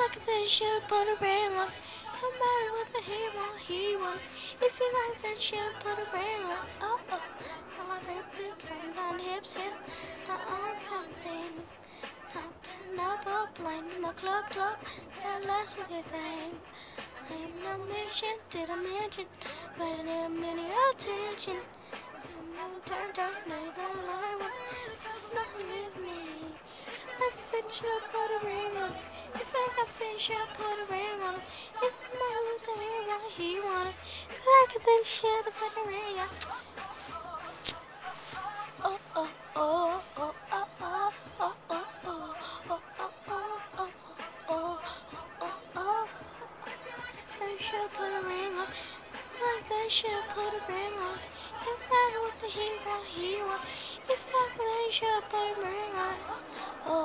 like they should put a ring on. No matter what the he want, he want. If you like that shit, put a ring on. Oh, oh. I like hip hips, I'm down hips, hip. I own something. Up, up, blind in my club, club. And last with your thing. I am no mission, did I mention? But I'm any attention. I'm no turn, turn, night on line. Nothing with me. I think she'll put a ring on. I got put a ring on it. If man with the hair, what he wanted. If I could think she'll put a ring on it. Oh, oh, oh, oh, oh, oh, oh, oh, oh, oh, oh, oh, oh, oh, oh, oh. Should put a ring on. Like should a. It matter what the he want, he want. If ever they should put a ring on. Oh, oh,